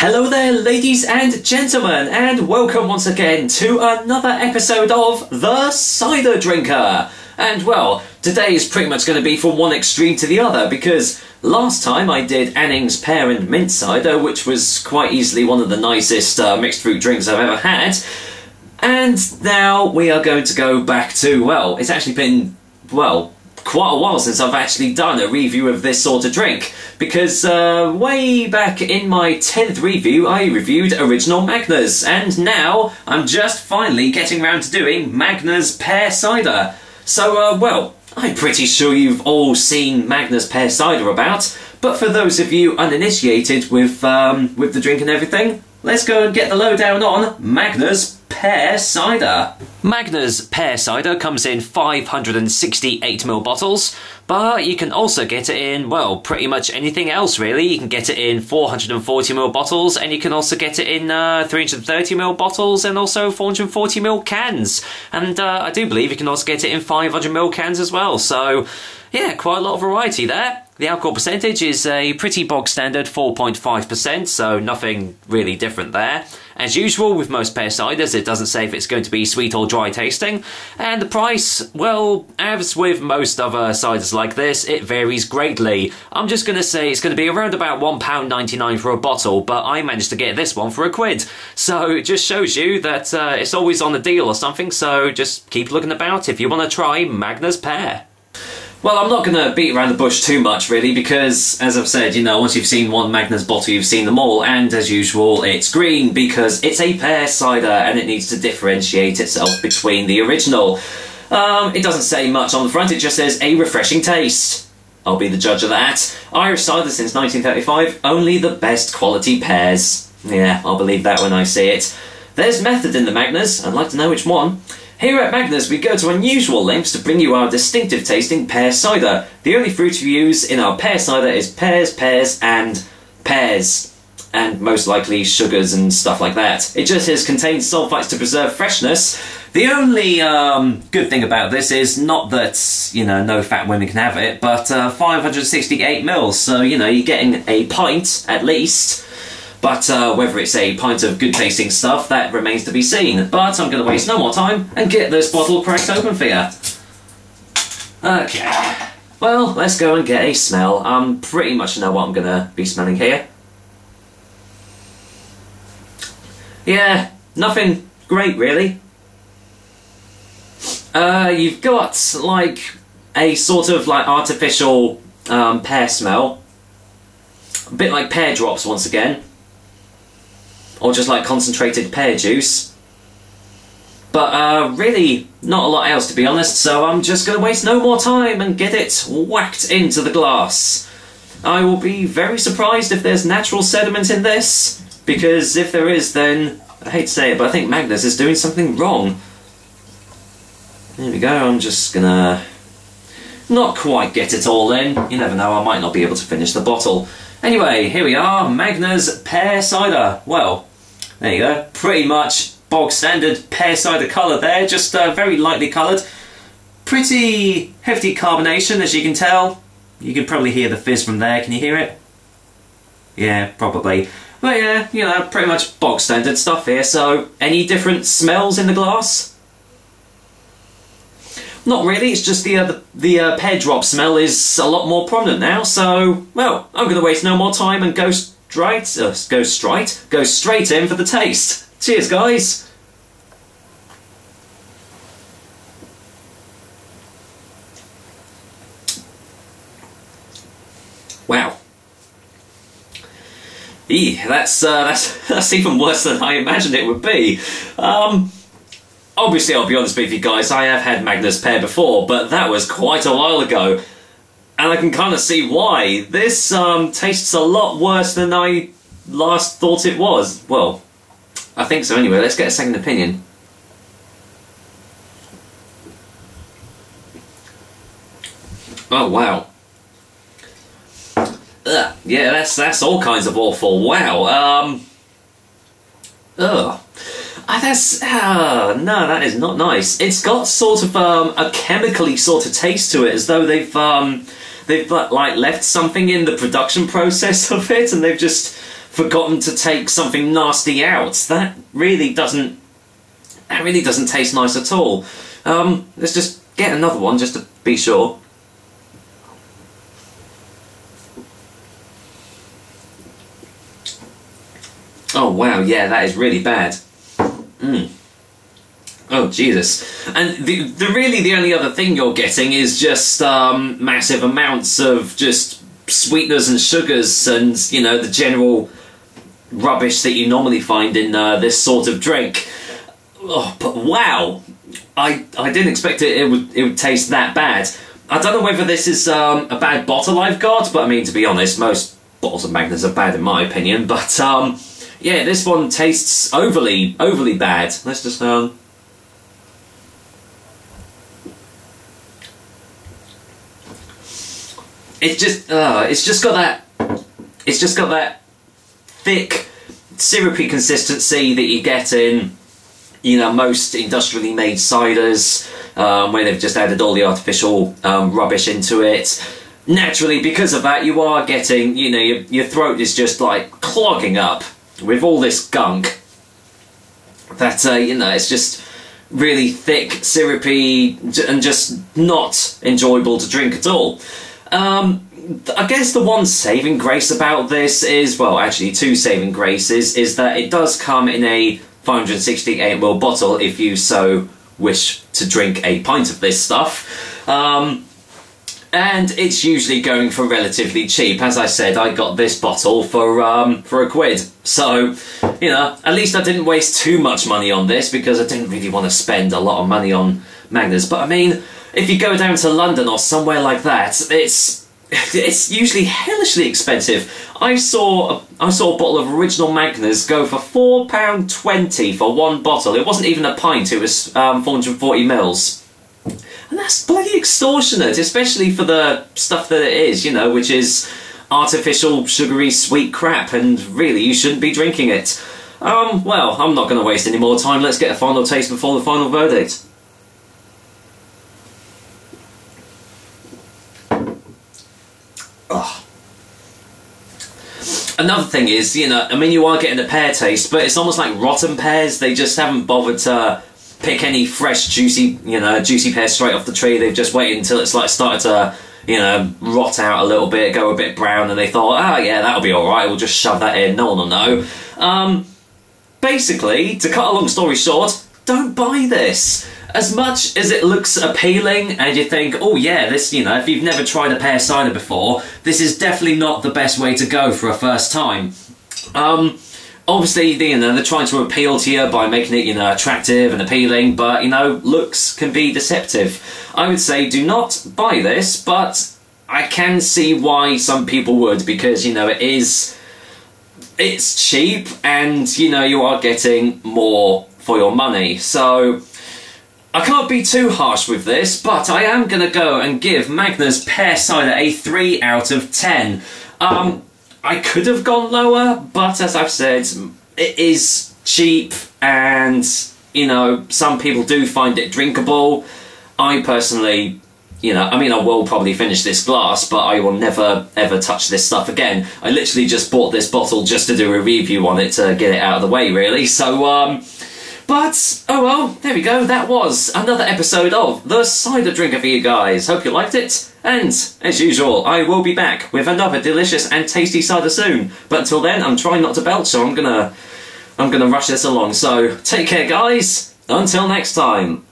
Hello there, ladies and gentlemen, and welcome once again to another episode of The Cider Drinker. And well, today is pretty much going to be from one extreme to the other because last time I did Anning's pear and mint cider, which was quite easily one of the nicest uh, mixed fruit drinks I've ever had. And now we are going to go back to, well, it's actually been, well, quite a while since I've actually done a review of this sort of drink because uh, way back in my 10th review I reviewed Original Magners and now I'm just finally getting around to doing Magners Pear Cider. So, uh, well, I'm pretty sure you've all seen Magners Pear Cider about, but for those of you uninitiated with, um, with the drink and everything, let's go and get the lowdown on Magners pear cider. Magners pear cider comes in 568ml bottles, but you can also get it in, well, pretty much anything else really. You can get it in 440ml bottles, and you can also get it in uh, 330ml bottles, and also 440ml cans. And uh, I do believe you can also get it in 500ml cans as well, so yeah, quite a lot of variety there. The alcohol percentage is a pretty bog standard 4.5%, so nothing really different there. As usual with most pear ciders, it doesn't say if it's going to be sweet or dry tasting. And the price, well, as with most other ciders like this, it varies greatly. I'm just going to say it's going to be around about £1.99 for a bottle, but I managed to get this one for a quid. So it just shows you that uh, it's always on a deal or something, so just keep looking about if you want to try Magners Pear. Well, I'm not going to beat around the bush too much, really, because, as I've said, you know, once you've seen one Magners bottle, you've seen them all, and as usual, it's green because it's a pear cider and it needs to differentiate itself between the original. Um, it doesn't say much on the front, it just says a refreshing taste. I'll be the judge of that. Irish cider since 1935, only the best quality pears. Yeah, I'll believe that when I see it. There's method in the Magners, I'd like to know which one. Here at Magners, we go to unusual lengths to bring you our distinctive tasting pear cider. The only fruit we use in our pear cider is pears, pears, and pears. And most likely sugars and stuff like that. It just says contains sulfites to preserve freshness. The only um, good thing about this is not that, you know, no fat women can have it, but uh, 568 mils, so, you know, you're getting a pint at least. But uh, whether it's a pint of good tasting stuff, that remains to be seen. But I'm going to waste no more time and get this bottle cracked open for you. Okay. Well, let's go and get a smell. I'm pretty much know what I'm going to be smelling here. Yeah, nothing great really. Uh, you've got like a sort of like artificial um, pear smell. A bit like pear drops once again or just like concentrated pear juice. But uh, really, not a lot else to be honest, so I'm just going to waste no more time and get it whacked into the glass. I will be very surprised if there's natural sediment in this, because if there is, then I hate to say it, but I think Magners is doing something wrong. There we go, I'm just gonna not quite get it all in. You never know, I might not be able to finish the bottle. Anyway, here we are, Magners Pear Cider. Well, there you go. Pretty much bog standard pear cider colour there, just uh, very lightly coloured. Pretty hefty carbonation as you can tell. You can probably hear the fizz from there, can you hear it? Yeah, probably. But yeah, you know, pretty much bog standard stuff here, so any different smells in the glass? Not really, it's just the, uh, the, the uh, pear drop smell is a lot more prominent now, so, well, I'm going to waste no more time and go straight, uh, go straight, go straight in for the taste. Cheers, guys. Wow. Eee, that's, uh, that's, that's even worse than I imagined it would be. Um, obviously, I'll be honest with you guys, I have had Magners Pear before, but that was quite a while ago and I can kind of see why. This um, tastes a lot worse than I last thought it was. Well, I think so anyway. Let's get a second opinion. Oh wow. Ugh. Yeah, that's that's all kinds of awful. Wow. Um. Ugh. Ah, that's uh, no, that is not nice. It's got sort of um, a chemically sort of taste to it, as though they've um, they've like left something in the production process of it, and they've just forgotten to take something nasty out. That really doesn't. That really doesn't taste nice at all. Um, let's just get another one just to be sure. Oh wow, yeah, that is really bad. Mm. Oh Jesus! And the, the really the only other thing you're getting is just um, massive amounts of just sweeteners and sugars, and you know the general rubbish that you normally find in uh, this sort of drink. Oh, but wow! I I didn't expect it. It would it would taste that bad. I don't know whether this is um, a bad bottle I've got, but I mean to be honest, most bottles of Magners are bad in my opinion. But um, yeah, this one tastes overly overly bad. Let's just um. It's just uh, it's just got that it's just got that thick syrupy consistency that you get in you know most industrially made ciders um, where they've just added all the artificial um, rubbish into it naturally because of that you are getting you know your, your throat is just like clogging up with all this gunk that uh, you know it's just really thick, syrupy, and just not enjoyable to drink at all. Um, I guess the one saving grace about this is, well, actually two saving graces, is that it does come in a 568ml bottle if you so wish to drink a pint of this stuff. Um, and it's usually going for relatively cheap. As I said, I got this bottle for um, for a quid. So, you know, at least I didn't waste too much money on this because I didn't really want to spend a lot of money on Magners. But I mean, if you go down to London or somewhere like that, it's it's usually hellishly expensive. I saw I saw a bottle of original Magners go for four pound twenty for one bottle. It wasn't even a pint; it was um, four hundred forty mils. And that's bloody extortionate, especially for the stuff that it is, you know, which is artificial, sugary, sweet crap, and really, you shouldn't be drinking it. Um, well, I'm not going to waste any more time. Let's get a final taste before the final verdict. Ugh. Another thing is, you know, I mean, you are getting a pear taste, but it's almost like rotten pears. They just haven't bothered to pick any fresh, juicy, you know, juicy pear straight off the tree. They've just waited until it's like started to, you know, rot out a little bit, go a bit brown, and they thought, ah, oh, yeah, that'll be all right. We'll just shove that in. No one will know. Um, basically, to cut a long story short, don't buy this. As much as it looks appealing and you think, oh yeah, this, you know, if you've never tried a pear cider before, this is definitely not the best way to go for a first time. Um, obviously, you know, they're trying to appeal to you by making it, you know, attractive and appealing, but, you know, looks can be deceptive. I would say do not buy this, but I can see why some people would, because, you know, it is... It's cheap, and, you know, you are getting more for your money. So, I can't be too harsh with this, but I am going to go and give Magners Pear Cider a 3 out of 10. Um, I could have gone lower, but as I've said, it is cheap and, you know, some people do find it drinkable. I personally, you know, I mean, I will probably finish this glass, but I will never ever touch this stuff again. I literally just bought this bottle just to do a review on it to get it out of the way, really. So, um, but, oh well, there we go. That was another episode of The Cider Drinker for you guys. Hope you liked it. And, as usual, I will be back with another delicious and tasty cider soon. But until then, I'm trying not to belch, so I'm gonna... I'm gonna rush this along. So, take care, guys. Until next time.